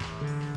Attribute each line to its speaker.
Speaker 1: Mm-hmm.